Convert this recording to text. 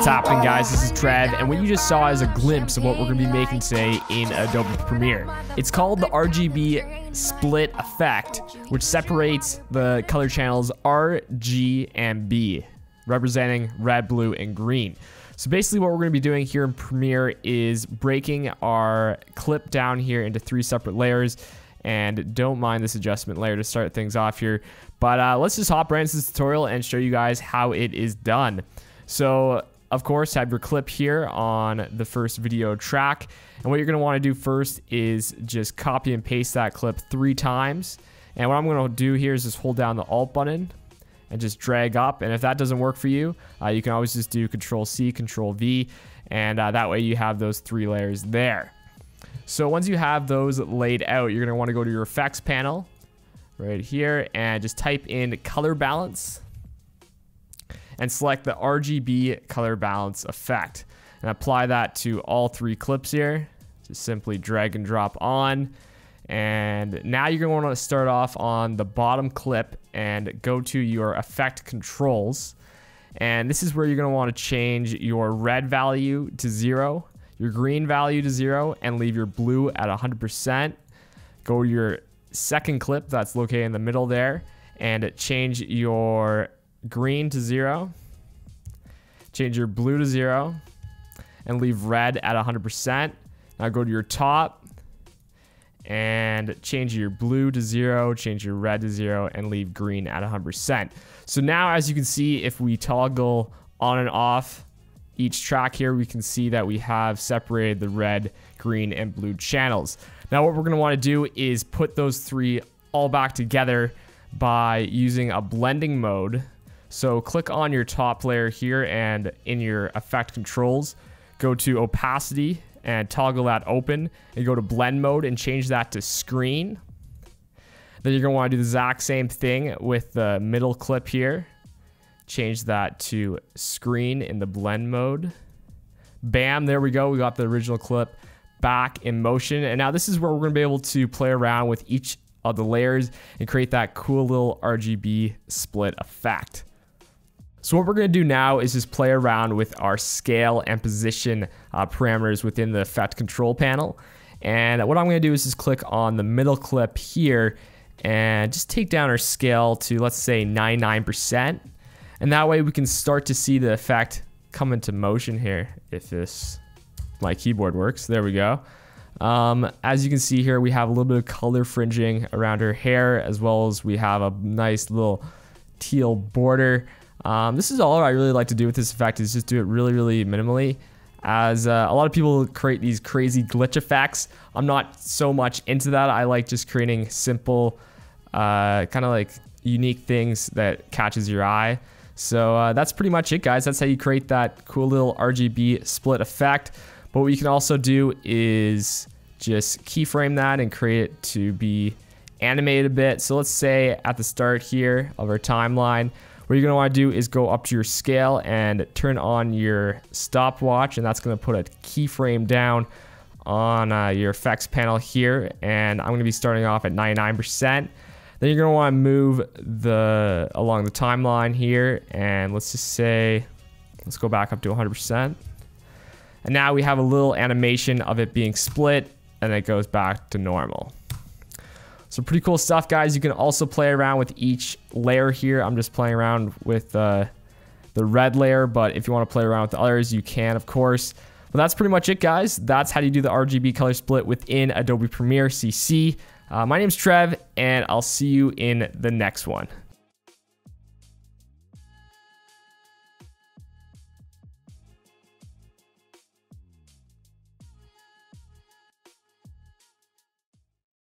What's happening guys, this is Trev, and what you just saw is a glimpse of what we're going to be making today in Adobe Premiere. It's called the RGB split effect, which separates the color channels R, G, and B, representing red, blue, and green. So basically what we're going to be doing here in Premiere is breaking our clip down here into three separate layers, and don't mind this adjustment layer to start things off here. But uh, let's just hop right into this tutorial and show you guys how it is done. So of course, have your clip here on the first video track. And what you're gonna wanna do first is just copy and paste that clip three times. And what I'm gonna do here is just hold down the Alt button and just drag up. And if that doesn't work for you, uh, you can always just do Control C, Control V, and uh, that way you have those three layers there. So once you have those laid out, you're gonna wanna go to your effects panel right here and just type in color balance and select the RGB color balance effect and apply that to all three clips here. Just simply drag and drop on. And now you're want to start off on the bottom clip and go to your effect controls. And this is where you're going to want to change your red value to zero, your green value to zero, and leave your blue at 100%. Go to your second clip that's located in the middle there and change your green to zero, change your blue to zero, and leave red at 100%. Now go to your top and change your blue to zero, change your red to zero, and leave green at 100%. So now as you can see, if we toggle on and off each track here, we can see that we have separated the red, green, and blue channels. Now what we're gonna wanna do is put those three all back together by using a blending mode so click on your top layer here and in your effect controls, go to opacity and toggle that open and go to blend mode and change that to screen. Then you're gonna wanna do the exact same thing with the middle clip here. Change that to screen in the blend mode. Bam, there we go. We got the original clip back in motion. And now this is where we're gonna be able to play around with each of the layers and create that cool little RGB split effect. So what we're going to do now is just play around with our scale and position uh, parameters within the effect control panel. And what I'm going to do is just click on the middle clip here and just take down our scale to let's say 99%. And that way we can start to see the effect come into motion here if this my keyboard works. There we go. Um, as you can see here, we have a little bit of color fringing around her hair as well as we have a nice little teal border. Um, this is all I really like to do with this effect is just do it really, really minimally. As uh, a lot of people create these crazy glitch effects. I'm not so much into that. I like just creating simple, uh, kind of like unique things that catches your eye. So uh, that's pretty much it, guys. That's how you create that cool little RGB split effect. But what you can also do is just keyframe that and create it to be animated a bit. So let's say at the start here of our timeline, what you're going to want to do is go up to your scale and turn on your stopwatch, and that's going to put a keyframe down on uh, your effects panel here. And I'm going to be starting off at 99%. Then you're going to want to move the along the timeline here, and let's just say, let's go back up to 100%. And now we have a little animation of it being split, and it goes back to normal. So pretty cool stuff, guys. You can also play around with each layer here. I'm just playing around with uh, the red layer, but if you want to play around with the others, you can, of course. But that's pretty much it, guys. That's how you do the RGB color split within Adobe Premiere CC. Uh, my name's Trev, and I'll see you in the next one.